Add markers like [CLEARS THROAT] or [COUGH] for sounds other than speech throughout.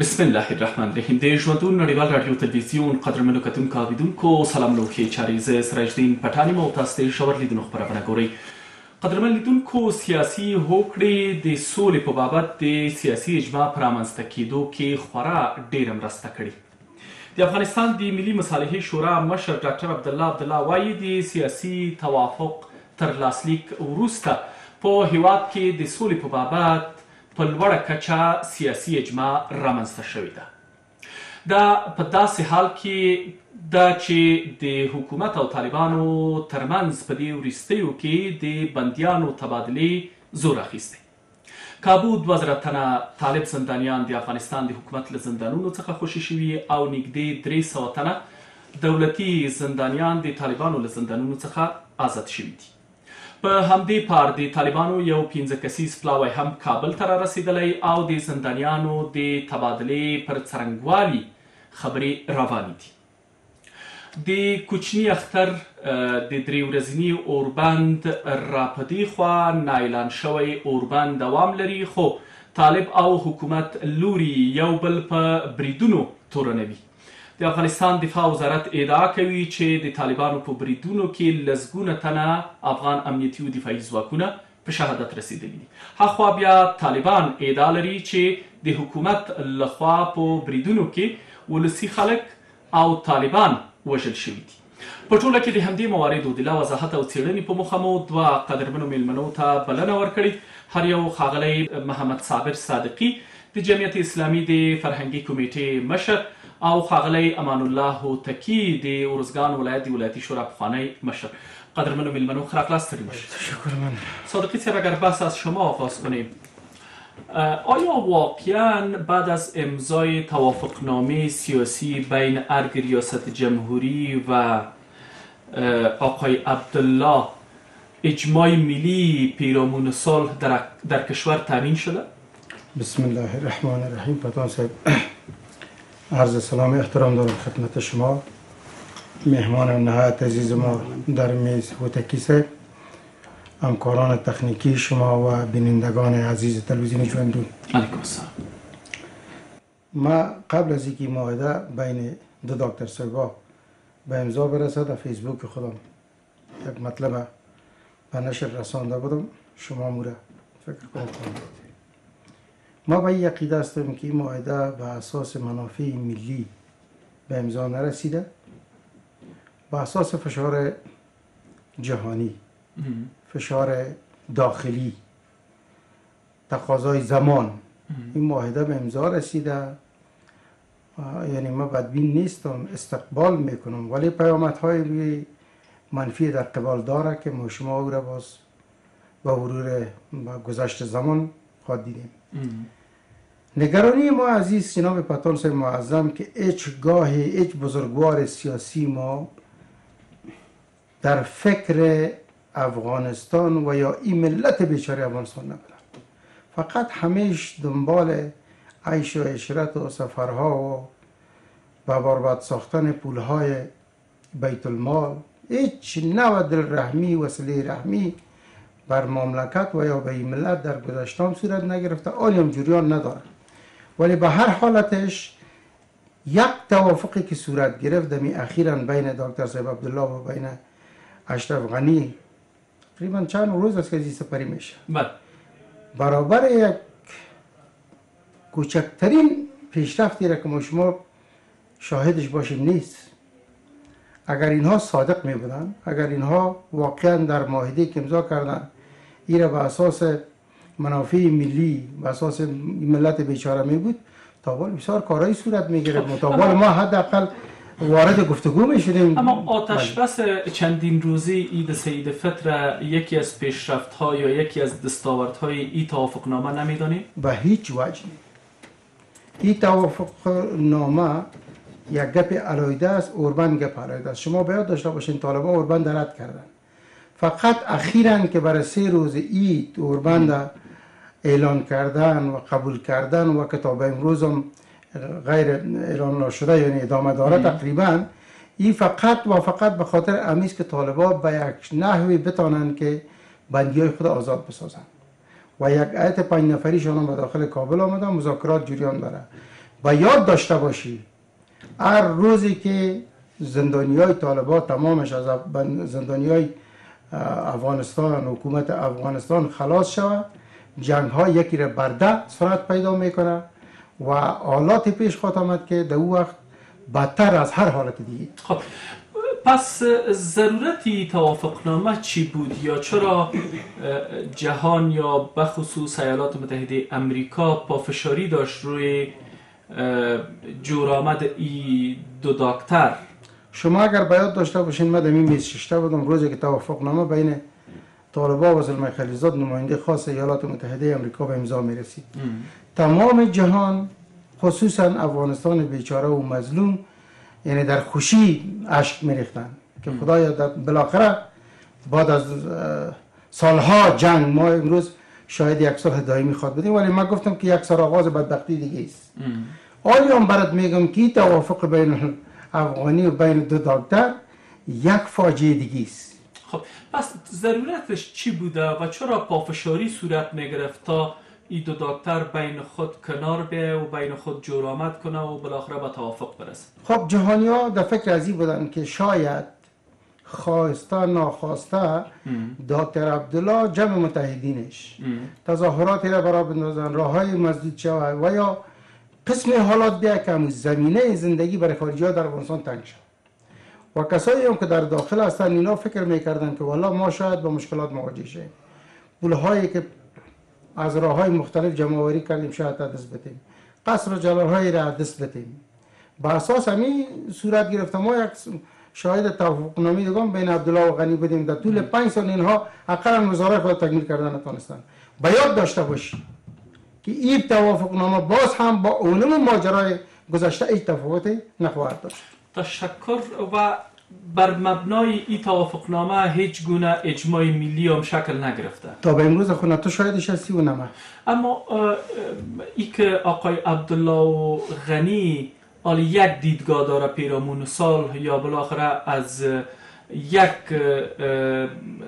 بسم الله الرحمن الرحیم د ژوندون نړیوال رادیو تلویزیون قدرمنو کتونکو اوریدونکو سلام نو کې چاریزه سراجدین پټانی مو تاسو ته شاور لیدونکو خبرونه ګوري قدرمن لیدونکو سیاسي هوکړې د سولې په بابت د سیاسي اجماع پر امنځته کېدو کې خورا ډېر مرسته کړې د افغانستان د ملي مصالحې شورا مشر ډاکټر عبد الله عبد الله وایي د سیاسي توافق تر لاسلیک وروسته په هیواد کې د سولې په بابت په لوړه کچه سیاسي اجماع رامنځته شوې ده. دا په داسې حال کې دا چې د حکومت او طالبانو ترمنځ په دې وروستیو کې د بندیانو تبادلې زور اخیستی. کابو دوه زره تنه طالب زندانیان د افغانستان د حکومت له زندانونو څخه خوشي شوي او نږدې درې سوه تنه دولتي زندانیان د طالبانو له زندانونو څخه آزاد شوي دي په همدې پار د طالبانو یو پنځه کسیز پلاوی هم کابل ته رسیدلی او د زندانیانو د تبادلې پر څرنګوالي خبرې روانې دي. د کوچني اختر د درې ورځني اوربند را پدې خوا نایلان شوی اوربند دوام لري خو طالب او حکومت لوري یو بل په بریدونو تورنوي د افغانستان دفاع وزارت ادعا کوي چې د طالبانو په بریدونو کې لزګونه تنه افغان امنیتي او دفاعي ځواکونه په شهادت رسیدلي دي. هخوا بیا طالبان ادعا لري چې د حکومت لخوا په بریدونو کې ولسی خلک او طالبان وژل شوي دي. په ټوله کې د همدې مواردو د لا وضاحت او څېړنې په مخه مو دوه قدرمنو میلمنو ته بلنه ورکړې. هر یو ښاغلی محمد صابر صادقي د جمعیت اسلامي د فرهنګي کمیټې مشر او خاغلی امان الله هوتکی د ارزګان ولایت د ولایتي شورا پخوانی مشر. قدرمنو میلمنو خراقلاس تریم شکر من صادقی صاحب اگر بحث از شما آغاز کنیم. آیا واقعا بعد از امضای توافقنامه سیاسی بین ارگ ریاست جمهوری و آقای عبدالله اجماع ملی پیرامون صلح در, در کشور تامین شده؟ بسم الله الرحمن الرحیم. پتان صاحب عرض سلام احترام دارم خدمت شما. مهمان نهایت عزیز ما در میز هوتکی صاحب همکاران تکنیکی شما و بینندگان عزیز تلویزیون جوندون. علیکم السلام. ما قبل از اینکه معاهده بین دو دکتر صاحبا به امضا برسه در فیسبوک خودم یک مطلب به نشر رسانده بودم. شما موره فکر کنید. ما به این عقیده هستیم که این معاهده به اساس منافع ملی به امضا نرسیده به اساس فشار جهانی فشار داخلی تقاضای زمان. این معاهده به امضا رسیده. یعنی ما بدبین نیستم استقبال می‌کنم ولی پیامدهای روی منفی در قبال داره که ما شما او را باز با مرور گذشت زمان خواهد دیدیم. نگرانی ما عزیز جناب پتان صاحب معظم که هیچ گاه هیچ بزرگوار سیاسی ما در فکر افغانستان و یا این ملت بیچاره افغانستان نبودن فقط همیش دنبال عیش و عشرت و سفرها و برباد ساختن پولهای بیت المال. هیچ نوع دل رحمی وسیله رحمی بر مملکت و یا به ملت در گذشتان صورت نگرفته. آلی هم جریان نداره ولی به هر حالتش یک توافقی که صورت گرفت دمی اخیرا بین دکتر صاحب عبدالله و بین اشرف غنی تقریبا چند روز است که سپری میشه. بله. برابر یک کوچکترین پیشرفتی را که ما شما شاهدش باشیم نیست. اگر اینها صادق می بودن اگر اینها واقعا در معاهده که امضا کردن این را به اساس منافع ملی و اساس ملت بیچاره می بود. تا بسیار کارهای صورت می گرفت تا ما حداقل وارد گفتگو می شدیم اما آتش بس چندین روزی عید سید فطر یکی از پیشرفت ها یا یکی از دستاورد های ای توافق نامه نمی‌دانید؟ به هیچ وجه این توافق نامه یک گپ علایده است اوربند گپ علایده است. شما باید داشته باشین. طالبان اوربند رد کردن. فقط اخیرا که برای سه روز عید اوربند اعلان کردن و قبول کردن و کتاب امروز هم غیر اعلان نشده یعنی ادامه داره تقریبا. این فقط و فقط به خاطر امیز که طالبا به یک نحوی بتانند که بندی های خود آزاد بسازند. و یک عیت پنج نفریشان به داخل کابل آمدن مذاکرات جریان داره. و یاد داشته باشی هر روزی که زندانی های طالبان تمامش از زندانی های افغانستان حکومت افغانستان خلاص شود جنگ ها یکی را برده سرعت پیدا می‌کنه و حالات پیش خواهد آمد که در او وقت بدتر از هر حالت دیگه. خب پس ضرورتی توافقنامه چی بود؟ یا چرا جهان یا بخصوص ایالات متحده امریکا پافشاری داشت روی جورآمد ای دو دکتر؟ شما اگر باید داشته باشین من دمی میز ششته بودم روزی که توافقنامه بین طالبا و زلمه خلیزاد نماینده خاص ایالات متحده امریکا به امضا می‌رسید. تمام جهان خصوصا افغانستان بیچاره و مظلوم یعنی در خوشی اشک میریختن که خدایا بالاخره بعد از سالها جنگ ما امروز شاید یک سال دائمی خواد بدیم ولی من گفتم که یک سال آغاز بدبختی دیگه است. آیا برات میگم که توافق بین افغانی و بین دو دکتر یک فاجعه دیگه است؟ خب پس ضرورتش چی بوده و چرا پافشاری صورت می‌گرفت تا این دو دکتر بین خود کنار بیه و بین خود جور کنه و بالاخره به توافق برسه؟ خب جهانی ها در فکر ازی بودن که شاید خواسته ناخواسته دکتر عبدالله جمع متحدینش. تظاهراتی را برای بندازن راه های مسدود شود و یا قسم حالات بیا که زمینه زندگی برای خارجی ها در افغانستان تنگ شد. و کسایی هم که در داخل هستن اینا فکر می‌کردن که والا ما شاید با مشکلات مواجه شیم. هایی که از راه های مختلف جمعوری کردیم شاید دست بتیم قصر و جلال های را دست بتیم با اساس همین صورت گرفتم. ما یک شاهد توافق نامی دیگم بین عبدالله و غنی بودیم. در طول پنج سال اینها اقلا وزاره خود تکمیل کردن نتونستن. باید داشته باشی که این توافق نامه باز هم با اونم ماجرای گذشته ای تفاوتی نخواهد داشت. تشکر و بر مبنای این توافقنامه هیچ گونه اجماع ملی هم شکل نگرفته. تا به امروز خونه تو شاید هستی و نمه. اما ای که آقای عبدالله و غنی حالا یک دیدگاه داره پیرامون سال یا بالاخره از یک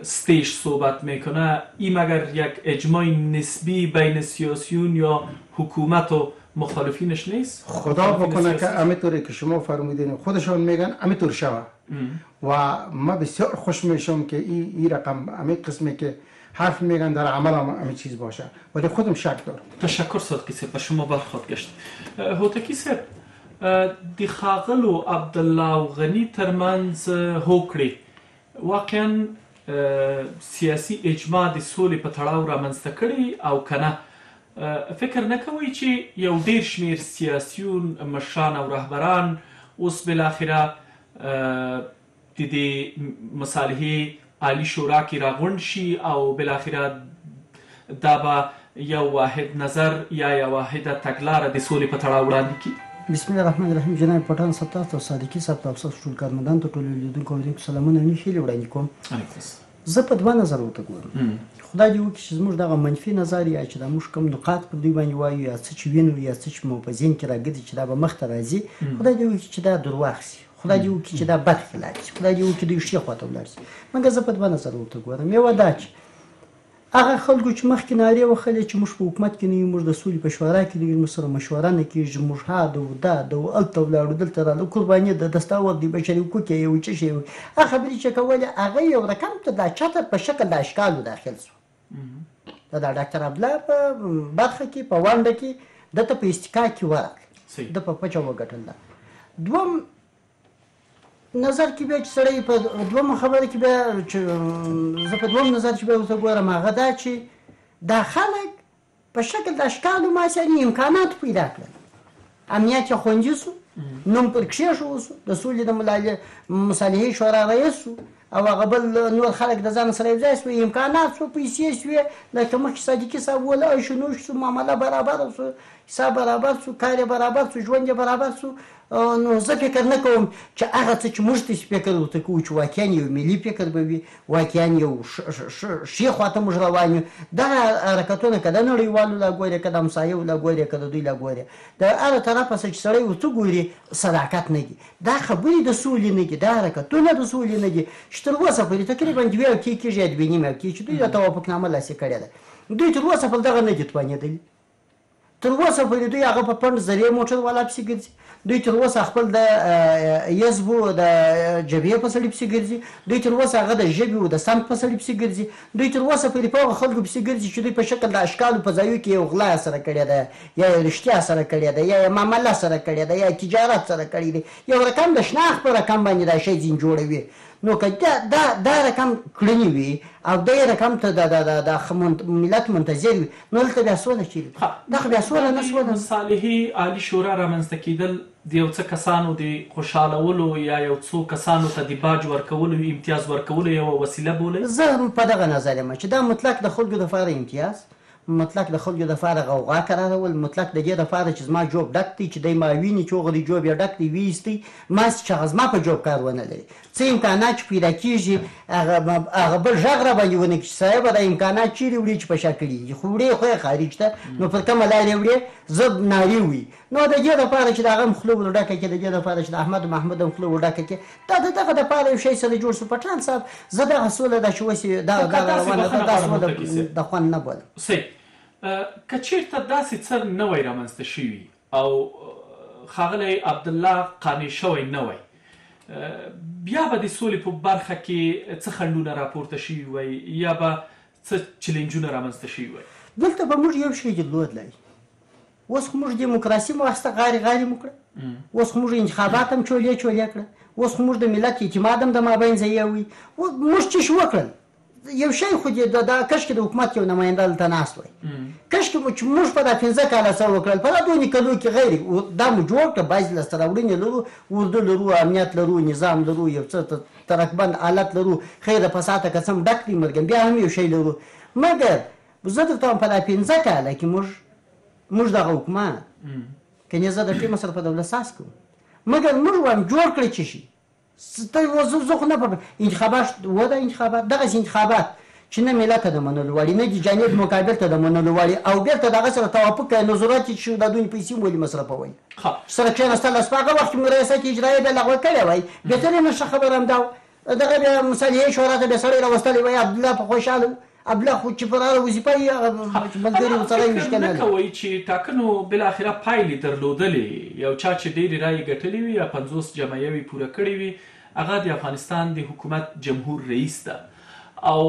ستیش صحبت می‌کنه این مگر یک اجماع نسبی بین سیاسیون یا حکومت و مخالفینش نیست خدا بکنه که همه که شما فرمودین خودشان میگن همه طور شوه. و ما بسیار خوش میشم که این ای رقم همه قسمی که حرف میگن در عمل همه چیز باشه. ولی خودم شک دارم. تشکر صدقی سه به شما برخواد گشت هوتکی سه دی خاغل و عبدالله و غنی ترمنز هوکړي واقعا سیاسی اجماع د سولې په تړاو رامنځته کړي او کنه فکر نه کوي چې یو ډیر شمیر سیاسیون مشران او رهبران اوس بل اخره د دې مصالحې عالی شورا کې راغونډ شي او بل اخره دا به یو واحد نظر یا یو واحده تګلاره د سولې په تړاو وړاندې کړي. بسم الله الرحمن الرحیم. جناب پټان تاسو صادقي صاحب تاسو ټول کارمندان ته ټول لیدونکو او سلامونه. نه هیله وړاندې کوم زه په دوه نظر ورته ګورم. خدای دې وکړي چې زموږ دغه منفي نظر یا چې د موږ کوم نقاط پر دوی باندې وایو یا څه چې وینو یا څه چې مو په ذهن کې راګرځي چې دا به مخته راځي خدای دې وکړي چې دا درواغ شي. خدای دې وکړي چې دا بد خلاص خدای دې وکړي دوی ښه خواته ولاړ شي. مګر زه په دوه نظر ورته ګورم. یو دا چې هغه خلکو چې مخکې نارې وخلې چې موږ په حکومت کې نه یو موږ د سولې په شورا کې نه موږ سره مشوره نه کېږي موږ ها د دا د الته ولاړو دلته راغلو قرباني د دستاور د بشري حقوق یو څه شی هغه خبرې چې کولې هغه یو رقم ته د چاته په شکل د اشکالو داخل شو. دا د ډاکټر عبدالله په برخه کې په وانډه کې دته په استقا کې ورغله. د په پچو وګټل دوم نظر کې به چې سړی په دوم خبره کې به چې زه په دوم نظر کې به ورته ګورم. هغه دا چې دا خلک په شکل د اشکالو ماسني امکانات پیدا کړل. امنیت خوندي سو نوم پر کښې شو د سولې د مصالحې شورا رئیس او هغه بل نور خلک د ځان سره ځای سو امکانات سو پیسې سو لکه مخکې صادقي صاحب ولا شنو شو معامله برابر سو حساب برابر سو کار برابر سو ژوند برابر سو. نو زه فکر نه کوم چې هغه څه چې موږ ته فکر وته کوو چې واقعا یو ملي فکر به وي واقعا یو شي خواته موږ روان یو. دا حرکتونه کله نړیوالو لا ګوري کله همسایو لا ګوري کله دوی لا ګوري. د هغه طرفه چې سړی وته ګوري صداقت نه دي. دا خبرې د سولې نه دي دا حرکتونه د سولې نه دي. چې تر اوسه پورې تقریبا دوی کې کېږي ادبینی مې کې چې دوی د توافق نامه لاسه کړی ده. دوی تر اوسه په دغه نه دي توانېدل تر اوسه پورې دوی هغه په پند ذریعه موټر والا پسې ګرځي. دوی تر اوسه خپل د یزبو د جبهې په سړي پسې ګرځي. دوی تر اوسه هغه د ژبې او د سمت په سړي پسې ګرځي. دوی تر اوسه پورې په هغه خلکو پسې ګرځي چې دوی په شکل د اشکالو په ځایو کې یو غلا سره کړې ده یا یو رښتیا سره کړې ده یا یو معامله سره کړې ده یا تجارت سره کړې ده یو رقم د شناخت په رقم باندې دا شی ځین جوړوي نو که دا دا رقم کړنی وي او دا رقم ته د د د ملت منتظر وي نو دلته بیا سوله چیرې دا بیا سوله نه سوله. صالحي عالی شورا رامنځته کېدل د یو څه کسانو د خوشالولو یا یو څو کسانو ته د باج ورکولو امتیاز ورکولو یو وسیله بولي؟ زه په دغه نظر یم چې دا مطلق د خلکو د لپاره امتیاز مطلق د خلکو د لپاره غوغا قرارول مطلق د دې لپاره چې زما جوب ډک دی چې دای ما ویني چې د جوب یې ډک دی ویستی ما چې زما په جوب کار ونه لري. څه امکانات چې پیدا کیږي هغه هغه بل ژغ را باندې ونه کی صاحب د امکانات چیرې وړي چې په شکل یې خو وړي خو خارج ته. نو پر کومه لارې وړي زب ناری وي نو د دې لپاره چې دا غم خلو ولډکه کې د دې لپاره چې احمد محمود هم خلو ولډکه کې دا دغه د یو شی سره جوړ شو پټان صاحب. زه د غسوله د شوسی دا دا روانه دا د خوان نه بول سي کچیرته داسې څه نوې رامنځته شوي او خاغلی عبد الله قانع شوی نه وای بیا به د سولې په برخه کې څه خندونه راپورته شوي وای یا به څه چیلنجونه رامنځته شوي وای. دلته به موږ یو شی درلود لري اوس خو موږ دیموکراسي مو واسطه غاری غاری مو کړه. اوس خو موږ انتخابات هم چولې چولې کړه. اوس خو موږ د ملت اعتماد هم د مابین ځای وي. موږ چې شو وکړل یو شی خو د د کشک د حکومت یو نماینده دلته ناست وای. کشک مو چې موږ په دا 15 کاله سره وکړل په دا دوه کلو کې غیر دا مو جوړ کړ باز لسته راوړنې لرو ورده لرو امنیت لرو نظام لرو یو څه ترکبند آلات لرو خیر فساده قسم ډک دی مرګ بیا هم یو شی لرو. مګر زه درته په دا 15 کاله کې موږ موږ د حکومت کني زه د ټیم سره په دولت ساس کوم. مګر موږ وام جوړ کړی چی شي ستای نه په انتخابات و د انتخابات دغه انتخابات چې نه ملت د منلو وړي نه د جانب مقابل ته د منلو وړي او بیرته دغه سره توافق کوي نظرات چې شو د دوی پیسې ولې مصرفوي سره کې نستل اسپاغه وخت مې ریاست اجرایي به لغوه کړی وای به تر نه خبرم دا دغه بیا مصالحه شورا ته به سره راوستلی وای عبد الله په خوشاله ابله خو چې اړه وظیفه یې ملګری وسره مشکل نه کوي چې ټاکنو بل اخره پایلې درلودلې یو چا چې ډېری رائے ګټلې وي یا 50 جمعیوي پوره کړې وي هغه د افغانستان د حکومت جمهور رئیس ده. او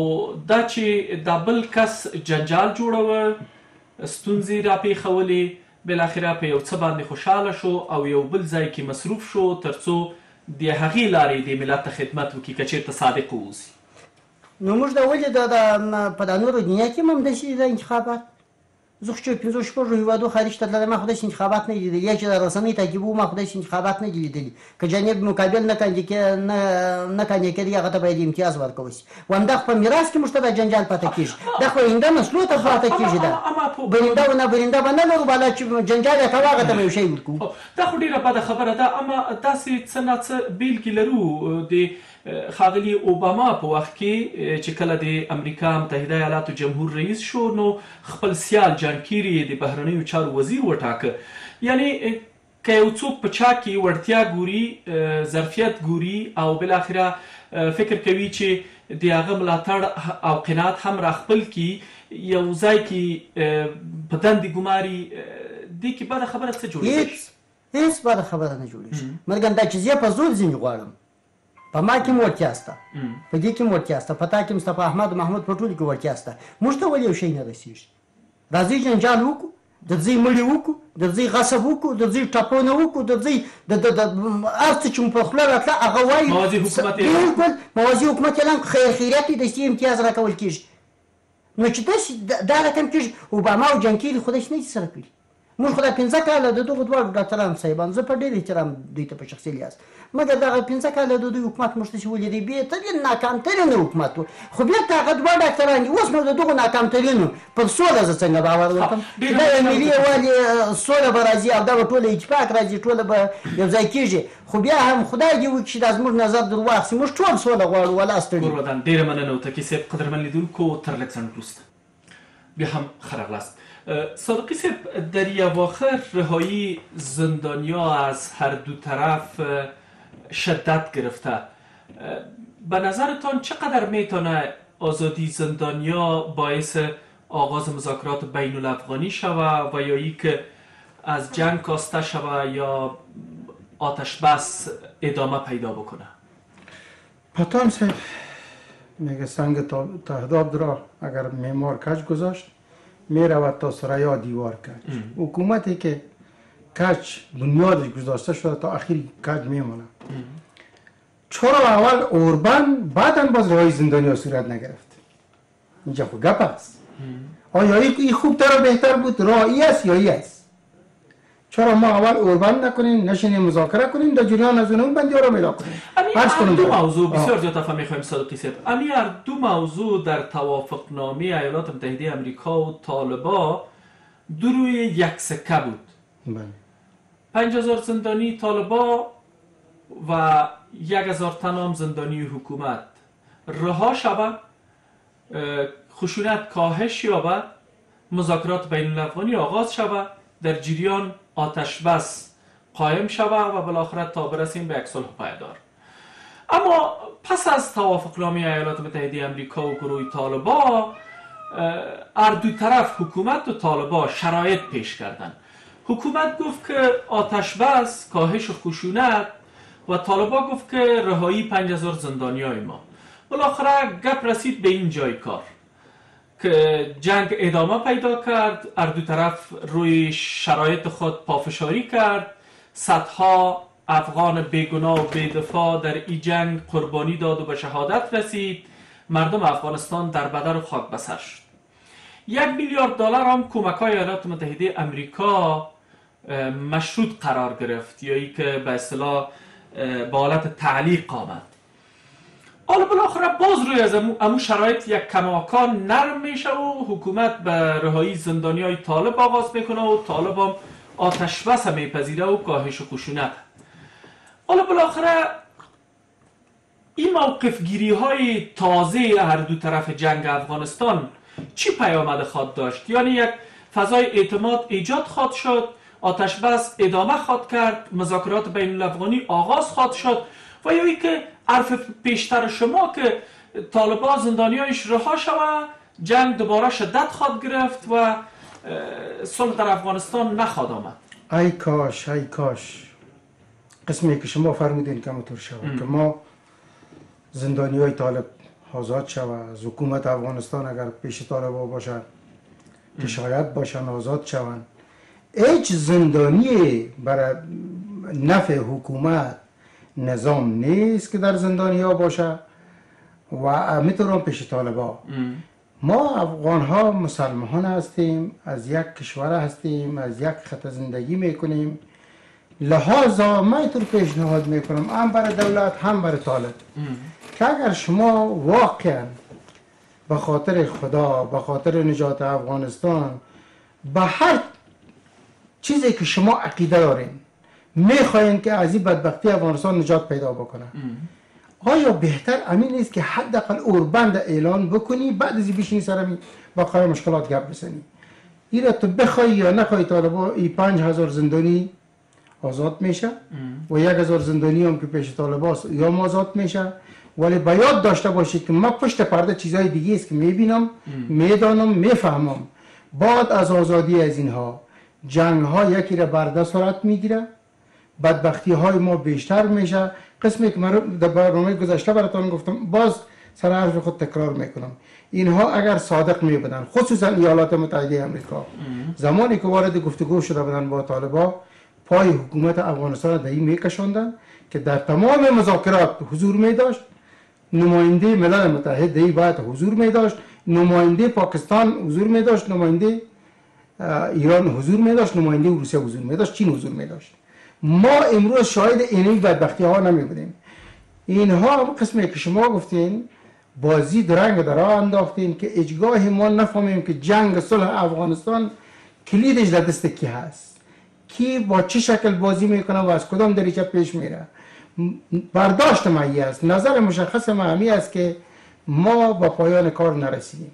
دا چې د بل کس جنجال جوړوه ستونزې را پیښولې بل اخره په یو څه باندې خوشاله شو او یو بل ځای کې مصروف شو ترڅو د هغې لارې د ملت خدمت وکړي که چېرته صادق اوسي نو موږ د ولې د په نورو دنیا کې هم د انتخابات زوخچۆ ڕویوا دو خارشتە لە ما خودش انتخابات نگیری یەکی لە ڕسەنەی تاکی بوو ما خودش انتخابات نگیری کە جانێک مکابل نەکانێکەکەری یاغەتە باید امتیاز ورکەوەسی وامدا خپە میراس کی مشتبه جنجال پاتەکیش دەخۆ ئیندا مەسلوتە فاتەکیژدا بەریندا و نەبریندا بە نەلەڕ بالا جنجالێک تەواغەتە بەوشەی وکو دا خو ډیره پاتە خبره ده اما تاسې څه نه څه بیل کې لرو د خاغلی اوباما په وخت کې چې کله د امریکا متحده ایالاتو جمهور رئیس شو نو خپل سیال جان کیری د بهرنیو چارو وزیر وټاکه. یعنی که یو څوک په چا کې وړتیا ګوري ظرفیت ګوري او بل اخره فکر کوي چې د هغه ملاتړ او قناعت هم را خپل کی یو ځای کې په دندې ګماري د کی بده خبره څه جوړیږي؟ هیڅ بده خبره نه جوړیږي. مرګ دا چې زه په زور ځین غواړم په ما کې وړتیا سته په دې کې وړتیا سته په تا کې مصطفی احمد محمود په ټولو کې وړتیا سته. موږ ته ولې یو شی نه رسیږي راځي جنجال وکړو د ځای مړی وکړو د ځای غصب وکړو د ځای ټاپونه وکړو د ځای د د ارڅ چې په خپل راتله هغه وایي موازي حکومت بالکل موازي حکومت اعلان خیر خیریت د سي امتیاز راکول کیږي. نو چې دا دا رقم کیږي اوباما او جنکيري خودش نه سره کوي موږ دا 15 کاله د دغه دوه ډاکټرانو صاحبان زه په ډېر احترام دوی ته په شخصي لیاس مګر دغه 15 کاله د دوی حکومت موږ ته ولې دی به ته د ناکام ترین حکومت خو بیا هغه دوه ډاکټران اوس نو د دغه ناکام ترین پر سوله ز څنګه باور وکم دا ملي والی سوله برازي او دا ټول اتفاق راځي ټول به یو ځای کیږي خو بیا هم خدای دې وکړي چې د زموږ نظر درواخ موږ ټول سوله غواړو ولا ستړي. ورودان ډیره مننه. ته کیسه قدرمن لیدونکو تر لکسن پروست بیا هم خرغلاست صادقی صاحب در اواخر رهایی زندانیا از هر دو طرف شدت گرفته. به نظرتان چقدر می‌تونه آزادی زندانیا باعث آغاز مذاکرات بین الافغانی شود و یا ای که از جنگ کاسته شود یا آتش بس ادامه پیدا بکنه؟ پتان صاحب میگه سنگ تهداب را اگر معمار کج گذاشت می‌رود تا سریا دیوار کج. حکومتی که کج بنیادش گذاشته شده تا اخیر کج میمونه چرا اول اوربن بعدا باز رای زندانی ها صورت نگرفت؟ اینجا خود گپ است آیا این خوب تر و بهتر بود رایی است یا ای است. چرا ما اول اوربند نکنیم نشینیم مذاکره کنیم در جریان از اون بندی رو میلا کنیم؟ امی دو موضوع بسیار زیاد تفهم می‌خوایم صدقی سید امی دو موضوع در توافق نامی ایالات متحده امریکا و طالبا دو روی یک سکه بود. بله. پنج هزار زندانی طالبا و یک هزار تنام زندانی حکومت. رها شود خشونت کاهش یابد مذاکرات بین الافغانی آغاز شود در جریان آتش بس قایم شود و بالاخره تا برسیم به یک صلح پایدار اما پس از توافق نامه ایالات متحده امریکا و گروه طالبا هر دو طرف حکومت و طالبا شرایط پیش کردن حکومت گفت که آتش بس کاهش خشونت و طالبا گفت که رهایی 5000 زندانی های ما. بالاخره گپ رسید به این جای کار که جنگ ادامه پیدا کرد هر دو طرف روی شرایط خود پافشاری کرد. صدها افغان بیگناه و بیدفاع در این جنگ قربانی داد و به شهادت رسید. مردم افغانستان در بدر و خاک بسر شد. یک میلیارد دلار هم کمک های ایالات متحده امریکا مشروط قرار گرفت یا ای که به اصطلاح به حالت تعلیق آمد. حالا بالاخره باز روی از امو شرایط یک کماکان نرم میشه و حکومت به رهایی زندانی های طالب آغاز می‌کنه و طالب هم آتش بس میپذیره و کاهش و خشونت. حالا بالاخره این موقف گیری های تازه هر دو طرف جنگ افغانستان چی پیامد خواد داشت؟ یعنی یک فضای اعتماد ایجاد خواد شد آتش بس ادامه خواد کرد مذاکرات بین الافغانی آغاز خواد شد و یا که حرف پیشتر شما که طالبان زندانیایش رها شود جنگ دوباره شدت خواد گرفت و صلح در افغانستان نخواد آمد. ای کاش ای کاش. قسمی که شما فرمودین که مطور شود که ما زندانی های طالب آزاد شود از حکومت افغانستان اگر پیش طالب باشد که شاید باشن آزاد شوند هیچ زندانی برای نفع حکومت نظام نیست که در زندانی ها باشه و می‌تونم پیش طالبا ما افغان ها مسلمان هستیم از یک کشور هستیم از یک خط زندگی می‌کنیم. لحاظا من اینطور پیشنهاد می‌کنم هم برای دولت هم برای طالب. که اگر شما واقعا به خاطر خدا به خاطر نجات افغانستان به هر چیزی که شما عقیده دارین. می‌خواین که از این بدبختی افغانستان نجات پیدا بکنه. آیا بهتر امین نیست که حداقل اوربند اعلان بکنی بعد از بیشینی سر با خواهی مشکلات گپ بزنی؟ این تو بخوای یا نخوای طالبا ای پنج هزار زندانی آزاد میشه و یک هزار زندانی هم که پیش طالباست یا آزاد میشه. ولی باید داشته باشید که ما پشت پرده چیزهای دیگه است که می‌بینم می‌دانم می‌فهمم. بعد از آزادی از اینها جنگ ها یکی را برده صورت می‌گیره. بدبختی های ما بیشتر میشه. قسمی که من در برنامه گذشته براتون گفتم باز سر حرف خود تکرار می‌کنم. اینها اگر صادق می بودن خصوصا ایالات متحده امریکا زمانی که وارد گفتگو شده بودن با طالبا پای حکومت افغانستان در این میکشوندن که در تمام مذاکرات حضور می داشت نماینده ملل متحد دی باید حضور می داشت نماینده پاکستان حضور می داشت نماینده ایران حضور می داشت نماینده روسیه حضور می داشت چین حضور می داشت ما امروز شاهد اینی بدبختی ها نمی بودیم. اینها قسمی که شما گفتین بازی درنگ در انداختین که اجگاه ما نفهمیم که جنگ صلح افغانستان کلیدش در دست کی هست. کی با چه شکل بازی می‌کنه و از کدام دریچه پیش میره. برداشت ما است نظر مشخص ما است که ما با پایان کار نرسیدیم.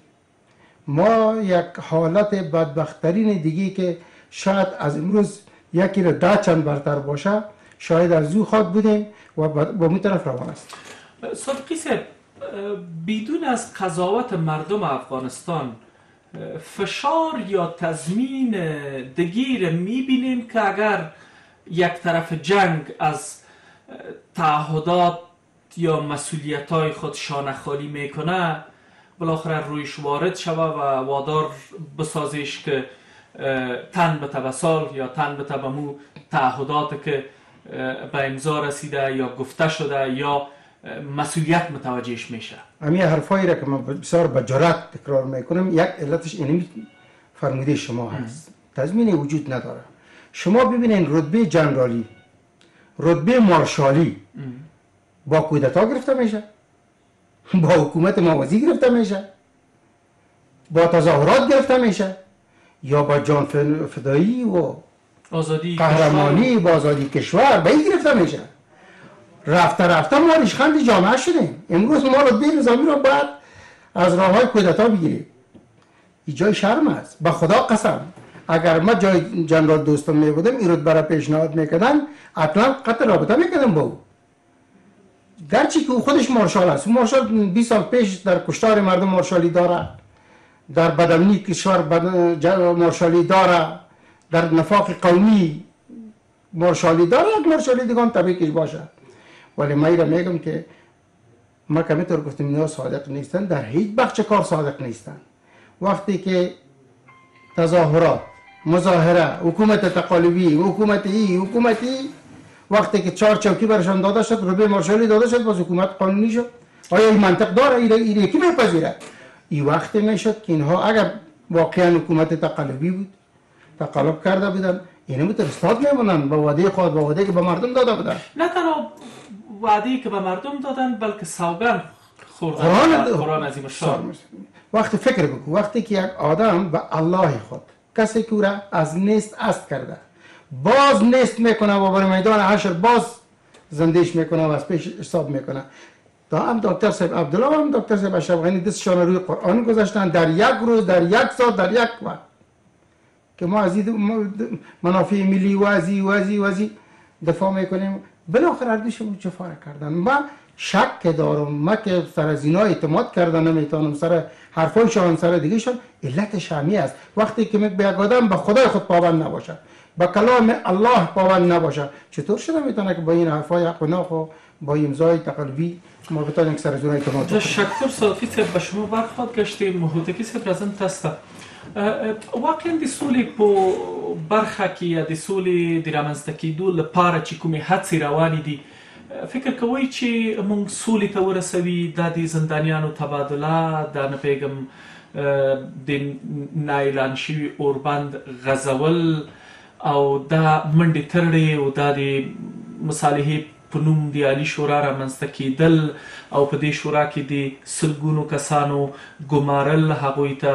ما یک حالت بدبختترین دیگه که شاید از امروز یکی را ده چند برتر باشه شاید از او خواد بودیم و با می طرف روان است. صدقی بدون از قضاوت مردم افغانستان فشار یا تضمین دگیر می‌بینیم که اگر یک طرف جنگ از تعهدات یا مسئولیت های خود شانه خالی می‌کنه بالاخره رویش وارد شوه و وادار بسازیش که تن به تبسال یا تن به تبمو تعهدات که به امضا رسیده یا گفته شده یا مسئولیت متوجهش میشه. همین حرفایی را که من بسیار با جرات تکرار می‌کنم یک علتش اینمی فرموده شما هست. تضمین وجود نداره. شما ببینین رتبه جنرالی رتبه مارشالی با کودتا گرفته میشه. با حکومت موازی گرفته میشه با تظاهرات گرفته میشه یا با جان فدایی و آزادی قهرمانی با آزادی کشور به این گرفته میشه رفته رفته ما ریشخند جامعه شدیم. امروز ما رو بین نظامی رو باید از راه های کودتا بگیریم. این جای شرم است. به خدا قسم. اگر ما جای جنرال دوستم می بودم این برای پیشنهاد می‌کردن اطلاع قطع رابطه می‌کردم با او. گرچه که او خودش مارشال است. مارشال 20 سال پیش در کشتار مردم مارشالی داره. در بدمنی کشور مارشالی داره. در نفاق قومی مارشالی داره. یک مارشالی دیگه طبیعی باشه. ولی ما را میگم که ما کمی طور گفتیم اینا صادق نیستن. در هیچ بخش کار صادق نیستن. وقتی که تظاهرات مظاهره حکومت تقالبی حکومت ای حکومتی وقتی که چهار چوکی برشان داده شد روبه مارشالی داده شد باز حکومت قانونی شد. آیا این منطق داره؟ ایره ایره کی میپذیره. این وقتی می‌شد که اینها اگر واقعا حکومت تقلبی بود تقلب کرده بودن اینه میتر استاد میمونن با وعده خود با وعده که به مردم داده بودن. نه تنها وعده که به مردم دادن بلکه سوگن خوردن. قرآن عظیم شان وقتی فکر بکن وقتی که یک آدم به الله خود کسی که را از نیست است کرده باز نیست می‌کنه و بر میدان حشر باز زندیش می‌کنه و از پیش حساب می‌کنه. تا هم دکتر صاحب عبدالله هم دکتر صاحب اشرف غنی دستشان روی قرآن گذاشتن در یک روز در یک ساعت در یک وقت. که ما از منافع ملی وازی وازی وازی دفاع می‌کنیم. بالاخره اردوشمون جفا کردن؟ ما شک دارم ما که سر از اینا اعتماد کردن نمی‌تونم سر حرفایشان سر دیگه شان علت شمی است. وقتی که به یک آدم به خدای خود پابند نباشه با کلام الله پابند نباشه. چطور شده میتونه که با این حرفای حق و با امضای تقلبی ما بتانیم که سر از اعتماد تشکر صافی به شما برخواد گشتیم محوتکی صاحب رزن تسته. واقعا د سولې په برخه کې یا د سولې د رامنځته کېدو لپاره چې کومې هڅې روانې دي فکر کوي چې موږ سولې ته ورسوي دا د زندانیانو تبادله دا نه پیغام د نایلان شوي اوربند غزول او دا منډې ترړې او دا د مصالحې په نوم د عالی شورا رامنځته کېدل او په دې شورا کې د سلګونو کسانو ګمارل هغوی ته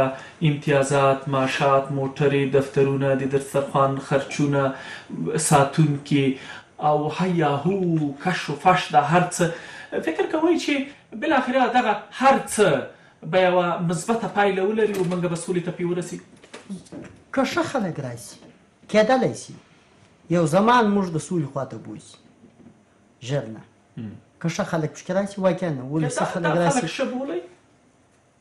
امتیازات معاشات موټرې دفترونه د دسترخوان خرچونه ساتون کې او هیاهو کش و فش د هر څه. فکر کوي چې بل اخره دغه هر څه به یو مثبت پایله ولري او موږ به سولې ته پیورسي که ښه خلک راشي کېدلی شي یو زمان موږ د سولې خواته بوځي ژر نه که ښه خلک پکې راشي واقعا ولسي خلک راشي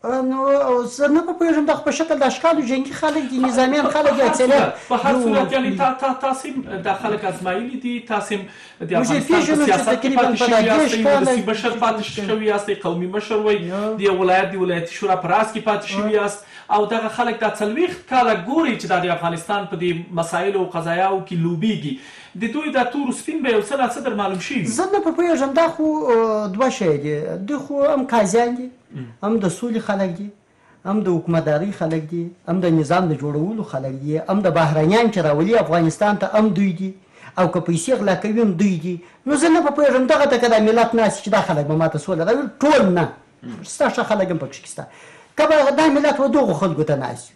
نو زه نه پوهېږم دغه په شکل د اشکالو جنګي خلک دي نظامیان خلک دي اکثریت په هر صورت یعنی تاسو د خلک ازمایلي دي تاسو د افغانستان سیاست کې پاتې شوي یاستئ ولسي بشر پاتې شوي یاستئ قومي مشر وای د ولایت د ولایتي شورا پر راس کې پاتې شوي یاست او دغه خلک د څلويخ کاله ګوري چې د افغانستان په دې مسایلو او قضایاو کې لوبيږي د دوی د تور سپین به یو څه څه در معلوم شي زه نه پوهیږم دا خو دوه شی دي. د خو هم قاضیان دي هم د سولې خلک دي هم د حکومتداري خلک دي هم د نظام د جوړولو خلک دي هم د بهرنیان چې راولي افغانستان ته هم دوی دي. او که پیسې غلا کوي دوی دي. نو زه نه پوهیږم دغه ته که د ملت ناست چې دا خلک به ماته سوله راوړي؟ ټول نه. ستا ښه خلک هم پکې شته که به دا ملت و دغو خلکو ته ناست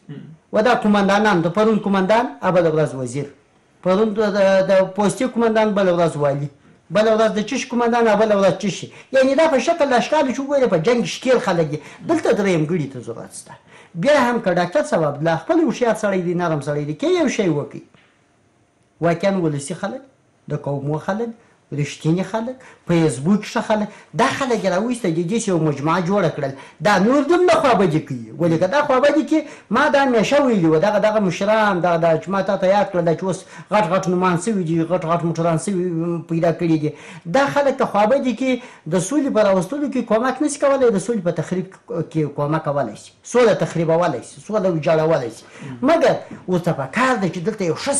و دا قمندانان د پرون قمندان بله ورځ وزیر. پرون د پوستي قمندان بله ورځ والي. بله ورځ د چش قمندان بله ورځ چش. یعنی دا په شکل اشکال چې وګوره په جنگ شکیل خلک دي دلته دریم ګړي ته ضرورت شته بیا هم که ډاکټر صاحب لا خپل هوښیار سړی دی نرم سړی دی کې یو شی وکي واقعا ولسی خلک د قومو خلک رښتینی خلک فیسبوک ښه خلک. دا خلک یې راویسته د دې یو مجموعه جوړه کړل. دا نور دومره خوابدي کوي ولې که دا خوابدي کې ما دا همیشه ویلي وو دغه دغه مشران دغه دا چې ما تا ته یاد کړل چې اوس غټ غټ نومان سوي دي غټ غټ موټران سوي پیدا کړي دي. دا خلک که خوابدي کې د سولې په راوستلو کې کومک نشي کولی د سولې په تخریب کې کومک کولی شي سوله تخریبولی شي سوله ویجاړولی شي مګر ورته پکار دی چې دلته یو ښه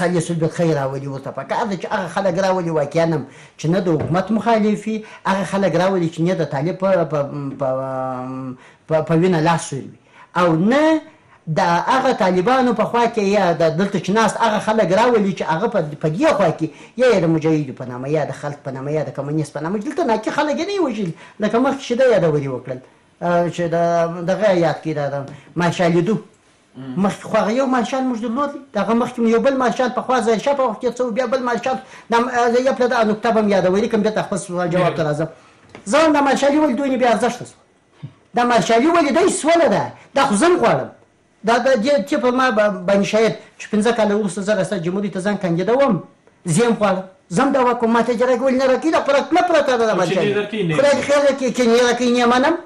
سالي سلبیت خیر راولي. ورته پکار دی چې هغه خلک راولي واقعا هم چې نه د حکومت مخالفي هغه خلک راولي چې نه د طالب په وینه لاس وي او نه د هغه طالبانو په خوا کې یا د دلته چې ناست هغه خلک راولي چې هغه په دې خوا کې یا د مجاهدو په نامه یا د خلک په نامه یا د کمونیست په نامه. دلته ناکي خلک نه وژل لکه مخکې چې د یادوري وکړل چې د دغه یاد کې د ماشالیدو مخکې خو یو مارشال موږ درلود دغه مخکې یو بل مارشال په خوا ځای شپه وخت کې څو بیا بل مارشال د یو په د نقطه بم یادوي کوم د خپل سوال جواب ته راځم. ځان د مارشالي ول دوی بیا ارزښت د مارشالي ول دای سوال ده. دا خو زم غواړم. دا د دې چې په ما باندې شاید چې پنځه کاله وروسته زه راځم جمهوریت ته ځان کاندیدوم زم غواړم. زم دا وکم ماته جره ګول نه راکې دا پرک نه پرته ده مارشالي خدای خیر کې کې نه راکې نه منم.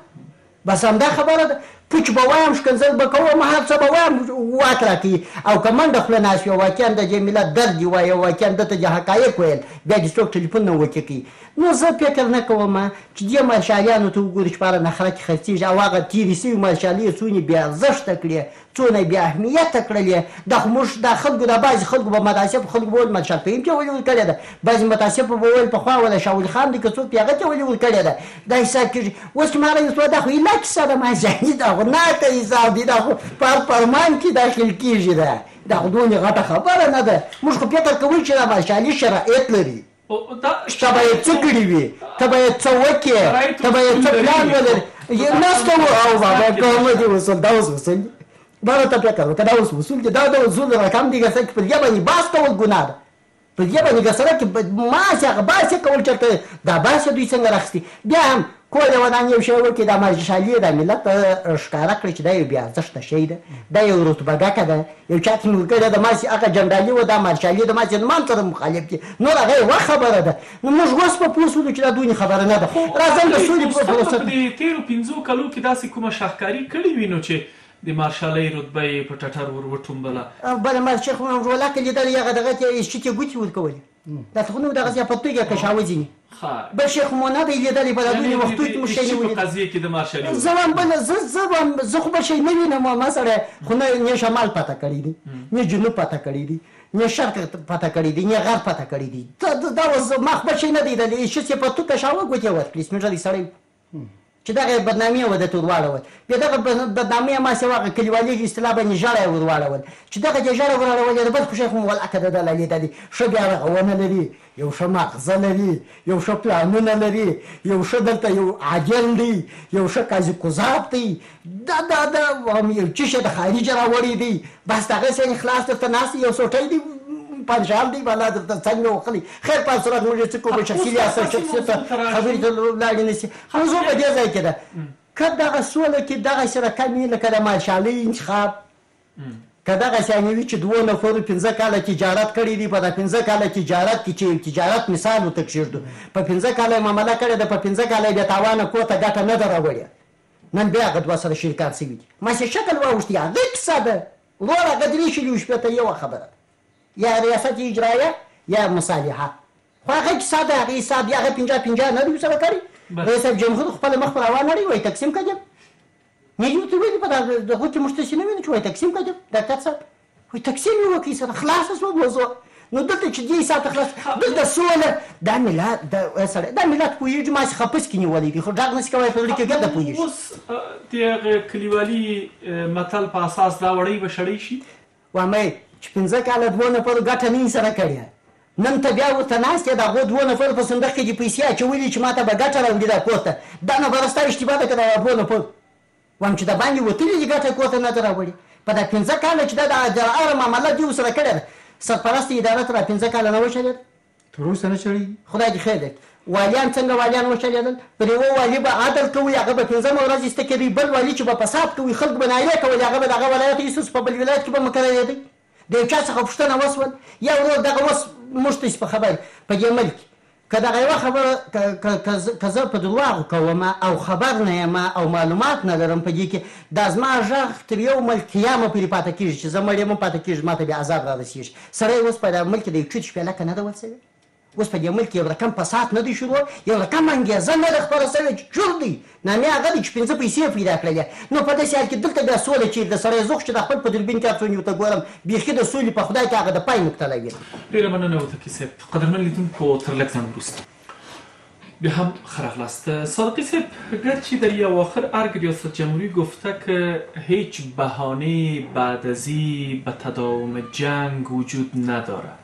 بس هم دا خبره ده پوچ به وایم شکنځل به کوم هر څه به وایم واک راکړي. او که منډه خوله ناست وي واقعا د دې ملت درد دي وایي واقعا دته د حقایق ویل. بیا دې څوک ټلیفون نه وکړي کوي نو زه فکر نه کوم چې دې مارشالیانو ته وګوري چې په اړه نخره کې خرڅېږي او هغه تېرې سوي مارشالي یې څونې بې ارزښته کړې څونه بې اهمیته کړلې دا خو موږ دا خلکو دا بعضې خلکو به متاسف خلکو به ویل مارشال فهیم ته ولې ورکړې ده بعضې متاسف به ویل پخوا ولا شاول خان دی که څوک دي هغه ته ولې ورکړې ده دا حساب کېږي اوس چې ما راویستو دا خو ایله کیسه ده مارشالي دا خو ناکه حساب دی دا خو پر فرمان کې داخل کېږي ده دا خو دونې غټه خبره نه ده موږ خو فکر کوو چې دا مارشالي شرایط لري ته به یې څه کړي وي؟ ته به یې څه وکړې ته به یې څه پلان ولري؟ ناسته او بابا کومه دي اصول دا اوس اصول دا ته فکر وکړه دا اوس اصول دي دا د اصول رقم دي چې په دې باندې باس کول ګناه ده په دې باندې سره کې ما څنګه باس کول چرته دا باس دوی څنګه راخستي؟ بیا هم کول یې ودان یو شی وکړي دا مارجشالي دا ملت ښکاره کړي چې دا یو بې ارزښته شی ده دا یو رتبهګکه ده یو چا ټینګ کړی ده ماسې هغه جنرالي و دا مارشالي ده ماسې نومان سره مخالف دي نور هغه یوه خبره ده نو موږ اوس په پوه شولو چې دا دونې خبره نه ده راځم د سولې په پروسه د تېرو پنځو کلو کې داسې کومه شاهکاري کړې وي نو چې د مارشالۍ رتبه یې په ټټر ور وټومبله بله ما شیخ رولاکه لیدل هغه دغه چې ګوتې ورکولې دا خو نو دغه په توګه کشاوه ځینې به شیخ مونا به یه دلی بلدونی وختوی که مشی نمیدید قضیه که دمار شریف زوام بل ز زوام زخ به شی نمیدم ما سره خونه نه شمال پتا کړی دی نه جنوب پتا کړی دی نه شرق پتا کړی دی نه غرب پتا کړی دی دا دا وز مخ به شی نه دی دی چې په تو پښاو غوته ورکړی سمجه دی سړی چې دغه بدنامي و د تور واړول بیا دغه بدنامي ما سي واغه کلیوالي اصطلاح باندې جړه ور واړول چې دغه جړه ور واړول د بل خوشي خو ول اکد د لالي د شو بیا غونه لري یو شو مغزه لري یو شو پلانونه لري یو شو دلته یو عاجل دی یو شو کازي کوزاب دی دا دا دا چې د خارج راوړي دی بس دغه سین خلاص ته ناس یو سوټي دی پنجال دی بالا درته څنګه وخلی خیر په صورت موږ چې کوم شخصي اثر شخصیت خبرې ته لاړ نه شي موضوع په دې ځای کې ده کله دغه سوله کې دغه سره کمی لکه د مارشالي انتخاب که دغه ثانوي چې دوه نفرو پنځه کاله تجارت کړی دی په د پنځه کاله تجارت کې چې تجارت مثال وته کښېږدو په پنځه کاله معامله کړې ده په پنځه کاله بیا تاوانه کوته ګټه نه ده راوړې. نن بیا هغه دوه سره شرکت سوي دي. ماسې شکل واوښتي هغه کیسه ده ورور هغه درې شلي شپېته یوه خبره یا ریاست اجرایه یا مصالحه. خو هغه ده هغه حساب یا هغه پنځه پنځه نه دی سره کړی رئیس جمهور خپل مخ پر روان لري وای تقسیم کړم نه یو ته ویل په دغه کې مشتري نه ویني چې وای تقسیم کړم دا تاسو وای تقسیم یو کې سره خلاص اوس موضوع. نو دلته چې دې ساعت خلاص دلته سوله. د ملت د سره د ملت پویږي ما څخه خپس کې نیولې دي. خو دا نه کوي په لکه ګرځي پویږي اوس دغه کلیوالي متل په اساس دا وړي بشړی شي؟ و مې چې پنځه کاله دوه نفر ګټه نه سره کړې نن ته بیا ورته ناست د هغو دوه نفر په صندوق کې دې پیسې اچولې چې ماته به ګټه راوړي دا کور ته دا نفر ستا اشتباه ده که دا دوه نفر وایم چې د باندې وتلي دي ګټه کور ته نه ده راوړي په دا پنځه کاله چې دا د هر معامله دې ورسره کړې ده سرپرست اداره ته را پنځه کاله نه وشلېد تر اوسه نه چړي خدای دې خیر دی والیان څنګه والیان وشلېدل پر یو والی به عدل کوي هغه به پنځمه ورځ ایسته کېدی بل والی چې به فساد کوي خلک به نایله کوي هغه به دغه ولایت ایسوس په بل ولایت کې به مقررېدی د یو چا څخه پوښتنه وسول یا ورور دغه وس موږ ته په خبر په دې ملک که دغه یوه خبره که زه په درواغو کوم او خبر نه یم او معلومات نه لرم په دې کې دا زما غږ تر یو ملک قیامه پورې پاتې کېږي چې زه مړ یم پاتې کېږي ما ته بیا عذاب را رسېږي سړی اوس په دغه ملک د یو چوت شپېلکه نه ده ورسوي اوس په دې ملک یو رقم فساد نه دی شروع یو رقم انګیزه نه ده خپله سوې چې چور دی. نامې هغه دی چې پنځه پیسې پیدا کړلې. نو په داسې حال کې دلته بیا سوله چیرې د سړی زوښ چې د خپل په دوربین کې هر څو ګورم. بیخي د سولې په خدای کې هغه د پای نقطه لګي. ډېره مننه وتکي صاحب. قدرمن لیدونکو تر لږ ځنډ وروسته. بیا هم خرخلاست صادقی صاحب گرچه در یه آخر ارگ ریاست جمهوری گفته که هیچ بهانه بعد ازی به تداوم جنگ وجود نداره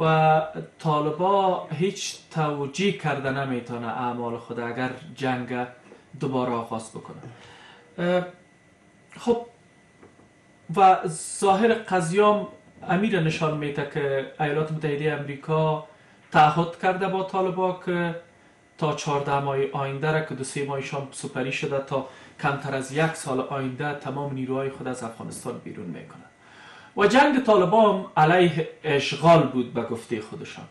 و طالبا هیچ توجیه کرده نمی‌تونه اعمال خود اگر جنگ دوباره آغاز بکنه. خب و ظاهر قضیام امیر نشان میده که ایالات متحده امریکا تعهد کرده با طالبا که تا 14 ماه آینده را که دو سه ماهشان سپری شده تا کمتر از یک سال آینده تمام نیروهای خود از افغانستان بیرون می‌کنند. و جنگ طالبان علیه اشغال بود به گفته خودشان.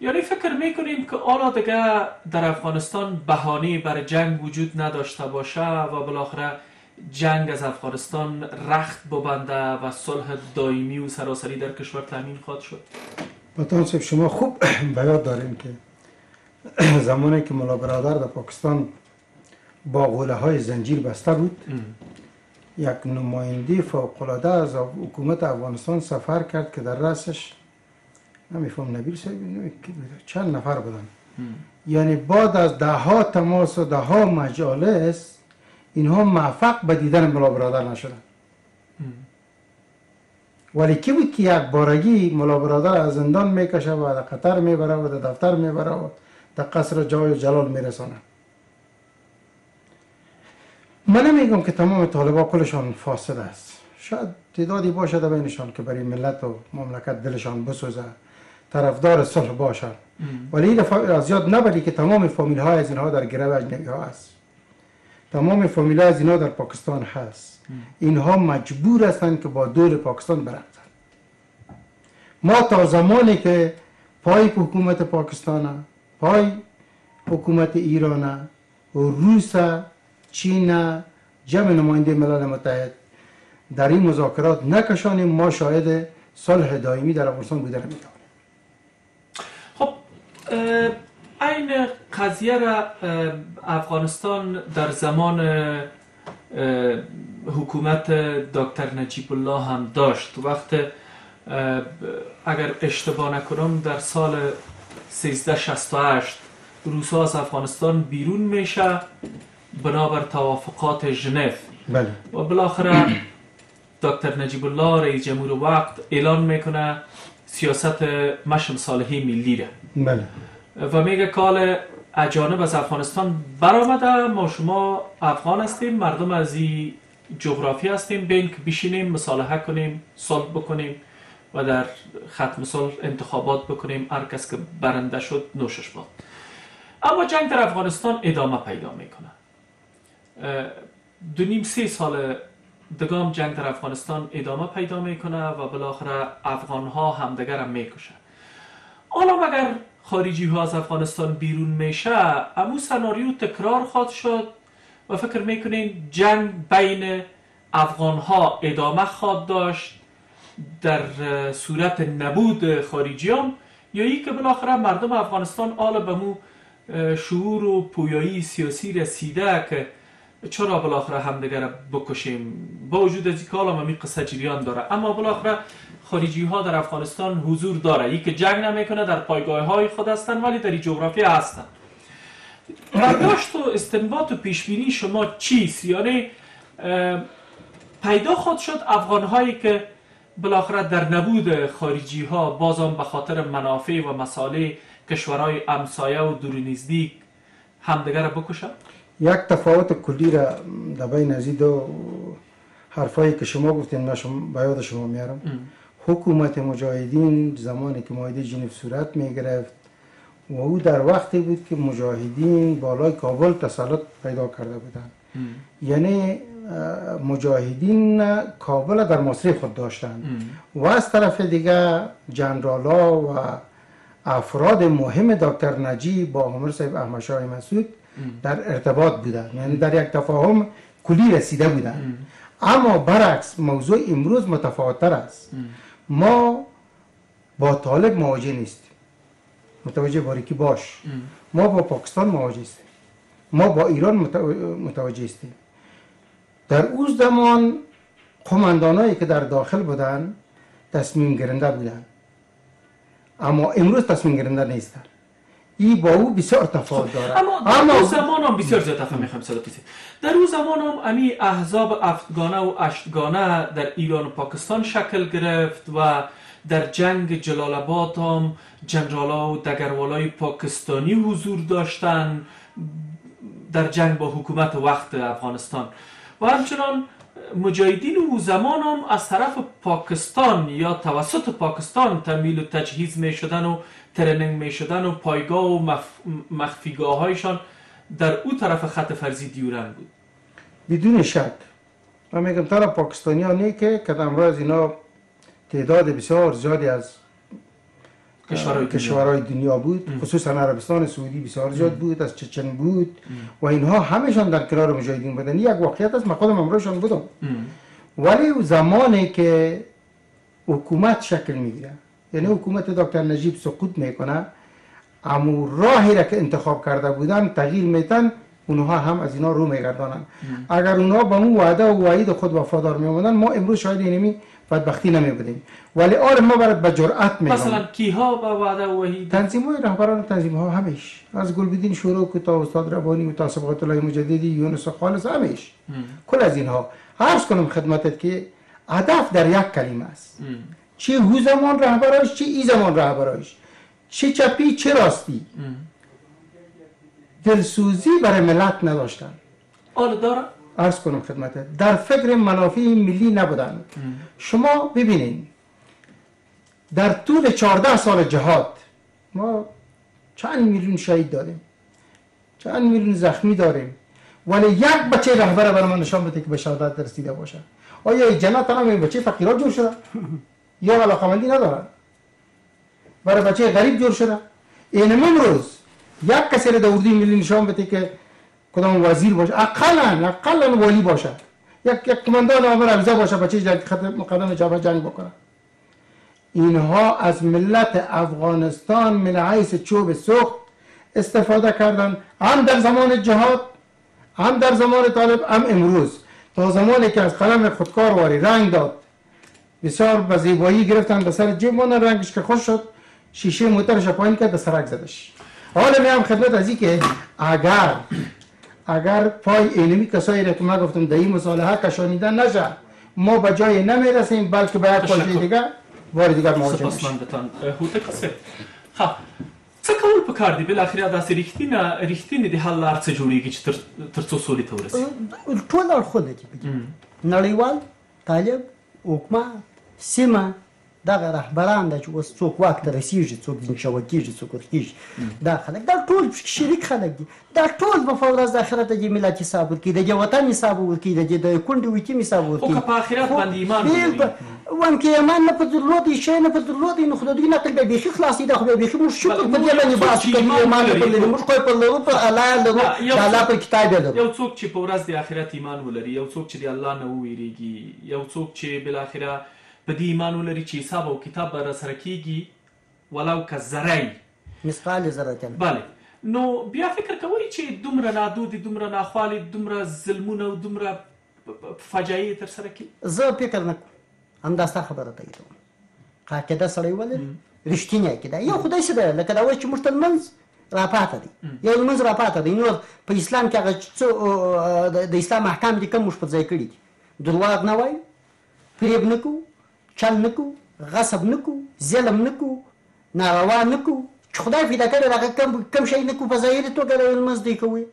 یعنی فکر می‌کنیم که حالا دیگه در افغانستان بهانه برای جنگ وجود نداشته باشه و بالاخره جنگ از افغانستان رخت ببنده و صلح دائمی و سراسری در کشور تامین خواهد شد. بطان شما خوب [CLEARS THROAT] بیاد داریم که [CLEARS THROAT] زمانی که ملا برادر در پاکستان با غوله های زنجیر بسته بود یک نماینده فوقلاده از حکومت افغانستان سفر کرد که در رأسش نمیفهم نبیل صاحب چند نفر بودن. یعنی بعد از ده ها تماس و ده ها مجالس اینها موفق به دیدن ملا برادر نشدن. ولی کی بود که یک بارگی ملا برادر از زندان می‌کشه و در قطر می‌بره و در دفتر می‌بره و در قصر جای و جلال میرسانه من نمیگم که تمام طالبا کلشان فاسد است. شاید تعدادی باشه در بینشان که برای ملت و مملکت دلشان بسوزه طرفدار صلح باشد. ولی این از یاد نبری که تمام فامیل های از اینها در گروه اجنبی ها است. تمام فامیل های از اینها در پاکستان هست. اینها مجبور هستند که با دول پاکستان برند ما تا زمانی که پای حکومت پاکستان پای حکومت ایران و روس چین جمع نماینده ملل متحد. در این مذاکرات نکشانیم ما شاهد صلح دائمی در افغانستان بوده نمی‌توانیم خب این قضیه را افغانستان در زمان حکومت دکتر نجیب الله هم داشت. وقت اگر اشتباه نکنم در سال 1368 روسا از افغانستان بیرون میشه. بنابر توافقات ژنو. بله. و بالاخره دکتر نجیب الله رئیس جمهور وقت اعلان می‌کنه سیاست مشم صالحی ملی را بله. و میگه کال اجانب از افغانستان برآمده ما شما افغان هستیم مردم از این جغرافی هستیم بین که بشینیم مصالحه کنیم صلح بکنیم و در ختم صلح انتخابات بکنیم هر کس که برنده شد نوشش باد. اما جنگ در افغانستان ادامه پیدا می‌کنه دو نیم سه سال دگام جنگ در افغانستان ادامه پیدا می‌کنه و بالاخره افغان ها همدیگر هم می‌کشن حالا مگر خارجی ها از افغانستان بیرون میشه امو سناریو تکرار خواهد شد و فکر می‌کنین جنگ بین افغان ها ادامه خواهد داشت در صورت نبود خارجیان یا ای که بالاخره مردم افغانستان آل به مو شعور و پویایی سیاسی رسیده که چرا بالاخره همدیگر بکشیم؟ با وجود از حالا می قصه جریان داره. اما بالاخره خارجی ها در افغانستان حضور داره. ای که جنگ نمی‌کنه در پایگاه های خود هستن ولی در این جغرافی هستن. برداشت و استنباط و پیشبینی شما چیست؟ یعنی پیدا خود شد افغان هایی که بالاخره در نبود خارجی ها بازم به خاطر منافع و مسائل کشورهای امسایه و دور نزدیک همدیگر بکشن؟ یک تفاوت کلی را در بین از دو حرفایی که شما گفتین من شما به یاد شما میارم. حکومت مجاهدین زمانی که معاهده ژنو صورت می گرفت و او در وقتی بود که مجاهدین بالای کابل تسلط پیدا کرده بودند. یعنی مجاهدین کابل در مصرف خود داشتند. و از طرف دیگه جنرالا و افراد مهم دکتر نجی با عمر صاحب احمد شاه مسعود در ارتباط بودن. یعنی در یک تفاهم کلی رسیده بودن. اما برعکس موضوع امروز متفاوتتر است. ما با طالب مواجه نیستیم. متوجه باریکی باش. ما با پاکستان مواجه هستیم ما با ایران متوجه هستیم در اون زمان قماندانایی که در داخل بودن تصمیم گرنده بودن. اما امروز تصمیم گرنده نیستن. ای با او بسیار تفاوت خب، داره اما در اما... اون زمان هم بسیار زیاد تفاهم می‌خوایم در اون زمان هم امی احزاب افتگانه و اشتگانه در ایران و پاکستان شکل گرفت و در جنگ جلال آباد هم جنرالا و دگروالای پاکستانی حضور داشتن در جنگ با حکومت وقت افغانستان. و همچنان مجاهدین او زمان هم از طرف پاکستان یا توسط پاکستان تمیل و تجهیز می شدن و ترننگ می شدن و پایگاه و مف... مخفیگاه هایشان در او طرف خط فرزی دیورن بود. بدون شک. من میگم طرف پاکستانی ها نه که که امروز اینا تعداد بسیار زیادی از کشورهای دنیا. بود. خصوصا عربستان سعودی بسیار زیاد بود از چچن بود. و اینها همشان در کنار مجاهدین بودن. یک واقعیت است من خودم امروزشان بودم. ولی زمانی که حکومت شکل می‌گیره یعنی حکومت دکتر نجیب سقوط می‌کنه. اما راهی را که انتخاب کرده بودن تغییر میتن اونها هم از اینا رو میگردانن اگر اونها با اون وعده و وعید خود وفادار میمونن ما امروز شاید اینمی بدبختی نمی بودیم ولی آر ما برات به جرأت میگم. مثلا کیها با وعده و وعید تنظیم های رهبران تنظیم ها همیش از گلبدین شروع که تا استاد ربانی و تا سبقت الله مجددی یونس خالص همیش کل از اینها. عرض کنم خدمتت که هدف در یک کلمه است. چه هو زمان رهبرایش چه ای زمان رهبرایش چه چپی چه راستی. دلسوزی برای ملت نداشتن. آن داره ارز کنم خدمت. در فکر منافع ملی نبودن. شما ببینید در طول 14 سال جهاد ما چند میلیون شهید داریم چند میلیون زخمی داریم. ولی یک بچه رهبر برای من نشان بده که به شهادت رسیده باشه. آیا جنت هم این بچه فقیرات جور شده؟ [LAUGHS] یا علاقمندی ندارن. برای بچه غریب جور شده این امروز یک کسی را در میلیون نشان بده که کدام وزیر باشه. اقلا اقلا والی باشه. یک یک کماندان عامل افزا باشه بچه جنگ مقدم جبهه جنگ بکنه. اینها از ملت افغانستان من حیث چوب سخت استفاده کردن هم در زمان جهاد هم در زمان طالب هم امروز. تا زمانی که از قلم خودکار واری رنگ داد. بسیار به زیبایی گرفتن به سر جیب ماندن رنگش که خوش شد شیشه موترش پایین کرد به سرک زدش. حالا می هم خدمت از که اگر اگر پای اینمی کسایی را که ما گفتم در این مصالحه کشانیده نشه ما به جای نمی‌رسیم بلکه به یک پاشه دیگه بار دیگر مواجه میشیم خب څه کول پکار دی بل اخر داسې رښتینه رښتینه د حل لار څه جوړیږي چې تر تر څو سولې ته ورسي ټول اړخونه دي نړیوال طالب حکومت سیمه دغه رهبران د اوس څوک واک ته رسیږي څوک دین شو کیږي څوک ورکیږي دا خلک دا ټول شریک خلک دي دا ټول په فورز د اخرت د ملت حساب ورکړي د وطن حساب ورکړي د د کونډې وکی حساب ورکړي او په اخرت باندې ایمان وان کې ایمان نه په ضرورت شي نه په ضرورت نو خدای نه تل به بيخي خلاصي دا خو به بيخي مش شکر په دې باندې باس کوي ایمان په دې مش کوی په لورو په الله له الله په کتاب دی یو څوک چې په ورځ د اخرت ایمان ولري یو څوک چې د الله نه ویریږي یو څوک چې بل اخره په دې ایمان ولري چې حساب او کتاب به سره کیږي ولو که ذره مثقال ذره بله. نو بیا فکر کوي چې دومره نادود دومره ناخوالي دومره ظلمونه او دومره فجایع تر سره کی؟ زه فکر نه هم دا ستاسو خبره ته کوم قاعده سړی ولې رښتینی کېده یو خدای څه ده لکه دا وایي چې منځ راپاته دي یو لمونځ راپاته دی. نو په اسلام کې هغه د اسلام احکام دي کوم مش په ځای کړي دي؟ دروغ نه وایي فریب نه کوو چل نکو غصب نکو ظلم نکو ناروا نکو چې خدای پیدا کړی هغه کم کم شي نکو په ظاهري توګه د علم دی کوي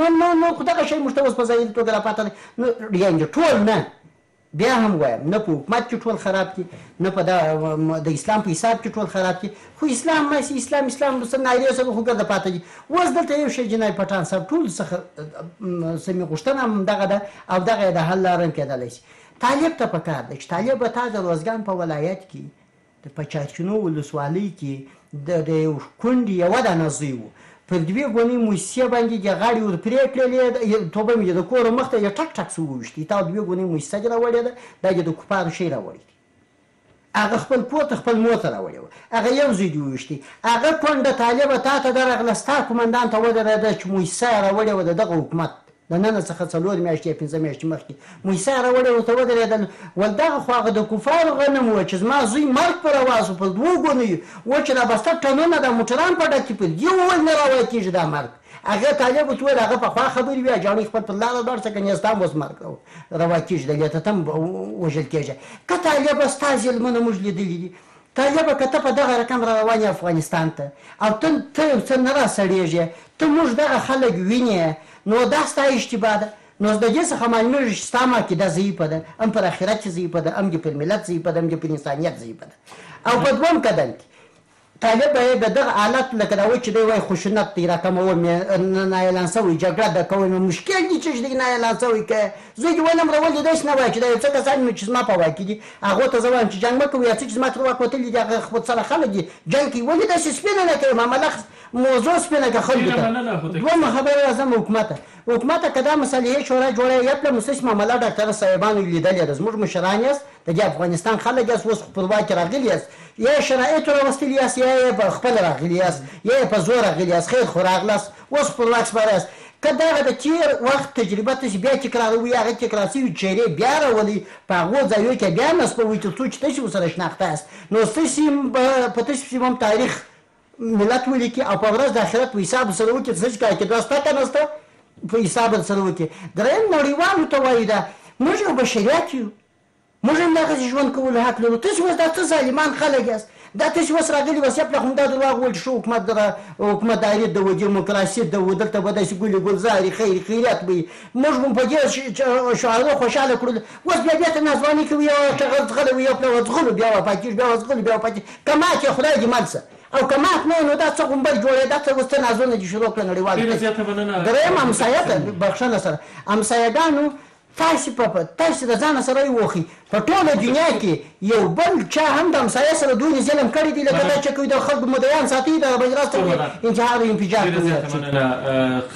نو نو نو خدای شي مشتوس په ظاهري توګه را پاتې نو یعنی ټول نه. بیا هم وایم نه په حکومت کې ټول خراب دي نه په د اسلام په حساب کې ټول خراب دي خو اسلام سي اسلام اسلام د سنایریو سره خو ګرځي پاتې دي اوس دلته یو شی جنای پټان سره ټول څخه سمي غشتنه هم دغه ده او دغه د حل لارن کېدلی شي طالب ته پکار دی چې طالب به تا د روزګان په ولایت کې د پچارچنو ولسوالۍ کې د د کونډې یوه دانه زوی و. پر دوی ګونې موسسې باندې د غاړې ور پرې کړلې توبه مې د کور مخ ته یې ټک ټک سو وویشتې. تا دوی ګونې موسسه دې راوړې ده دا د کفارو شی راوړی هغه خپل کور ته خپل مور ته راوړی و هغه یو زوی دې وویشتې. هغه کونډه طالبه تا ته درغله ستا کومندان ته ودرېده چې موسسه یې راوړې وه د دغه حکومت د نن څخه څلور میاشتې پنځه میاشتې مخکې. موسی راوړی ورته ودرېدل ول دغه خو هغه د کفارو غنم و چې زما زوی مرګ په رواز په دوو ګونیو و چې دا بسته ټنونه د موټران په ډکې په دې وویل نه راوړی کېږي دا مرګ. هغه طالب ورته وویل هغه پخوا خبرې وي جاڼې خپل پر لاره لاړ څه کنې ستا هم اوس مرګ روا کېږي د لیته ته هم وژل کېږي. که طالب ستا ظلمونه موږ لیدلي دي؟ طالبه که ته په دغه رقم را روان افغانستان ته. او ته یو څه نه را سړېږې. ته موږ دغه خلک وینې نو دا ستا اشتباه ده نو د دې څخه معلومیږي چې ستا عقیده ضعیفه ده هم پر آخرت ضعیفه ده هم پر ملت ضعیفه ده هم پر انسانیت ضعیفه ده او په دوم قدم کې طالب یې د دغه حالت لکه دا و چې دی وای خشونت دی راکمول مې نه اعلان شوی جګړه د مې مشکل دي چې دی نه اعلان شوی که زه دې ولم راول دې نه وای چې دا څه کسان مې چې ما په واکې دي هغه ته زوان چې جنگ مکو یا چې ما تر وخت وتلی دي هغه خپل سره خلک دي جنگ کې ولې د سپینه نه کوي ما ملخ موضوع سپینه که خلکو ته دوه خبره اعظم حکومت. حکومت کدا مسلې شورا جوړه یې په مسس معاملات ډاکټر صاحبانو لیدل د زموږ مشران یاست د افغانستان خلک یاست اوس خپلواک راغلی یاست یا شرایط راوستلی یاست یا په خپل راغلی یاست یا په زور راغلی یاست خیر خو راغلاست اوس خپلواک سپارست که دغه د تیر وخت تجربه تاسو بیا تکراروي هغه تکرار شوي چیرې بیا راولي په هغو ځایو کې بیا نسبوي تر څو چې تاسو سره شناخته است. نو تاسو په تاسو هم تاریخ ملت ولیکي او په ورځ د آخرت په حساب سره وکړي څه کار کې دوسته که نسته؟ په حساب سره وکړي درېیم نړیوالو ته وایي دا موږ یو بشریت یو موږ هم دغسې ژوند کولو حق لرو تاسو اوس دا څه ظالمان خلک یاست؟ دا تاسو اوس راغلي وس یې خو دا دروغ ویل شو حکومت در حکومتداري د دیموکراسي د دلته به داسې ګلې ګلزاري خیر خیریت وي. موږ هم په دې شعارو خوشحاله کړل اوس بیا بیا ته نازواني کوي او چې غلط وي او په غلط بیا پاتې بیا غلط بیا پاتې کما چې خدای دې مل او که مات نه نو دا څه غومبر جوړې دا څه وسته نازونه دي شروع کړل نړیوال. درېم همسایه ته بخښنه سره. همسایهګانو تاسو په تاسو د ځان سره وخی په ټوله دنیا کې یو بل چا هم د همسایه سره دوی ظلم کړی دی لکه دا چې کوي د خلکو مدیان ساتي د بجراست انتحار انفجار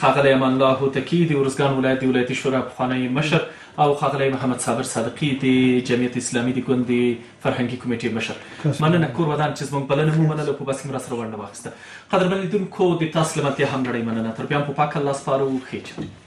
خاغلی امان الله هوتکی د ورزګان ولایت د ولایتي شورا پخوانی مشر او خاغلی محمد صابر صادقی د جمعیت اسلامي د ګوند فرهنګي کمیټې مشر. مننه کور ودان چې زموږ بلنه مو منله په بس کې مرسته ورنه واخیسته. قدرمن لیدونکو د تاسو لمتیا هم نړۍ مننه. تر بیا په پاک الله سپارو خېچ